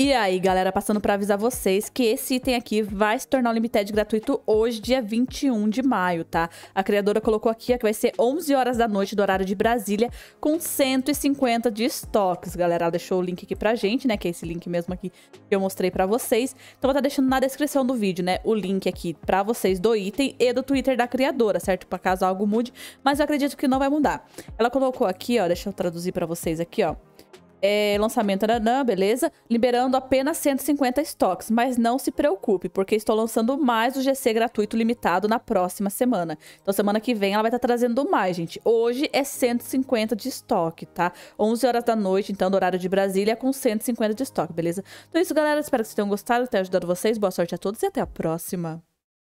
E aí, galera, passando para avisar vocês que esse item aqui vai se tornar um limited gratuito hoje, dia 21 de maio, tá? A criadora colocou aqui que vai ser 11 horas da noite do horário de Brasília, com 150 de estoques, galera. Ela deixou o link aqui pra gente, né? Que é esse link mesmo aqui que eu mostrei pra vocês. Então vou estar tá deixando na descrição do vídeo, né? O link aqui pra vocês do item e do Twitter da criadora, certo? Pra caso algo mude, mas eu acredito que não vai mudar. Ela colocou aqui, ó, deixa eu traduzir pra vocês aqui, ó é, lançamento, nanã, beleza? Liberando apenas 150 estoques, mas não se preocupe, porque estou lançando mais o GC gratuito limitado na próxima semana. Então, semana que vem ela vai estar trazendo mais, gente. Hoje é 150 de estoque, tá? 11 horas da noite, então, do horário de Brasília, com 150 de estoque, beleza? Então é isso, galera. Espero que vocês tenham gostado, tenha ajudado vocês. Boa sorte a todos e até a próxima.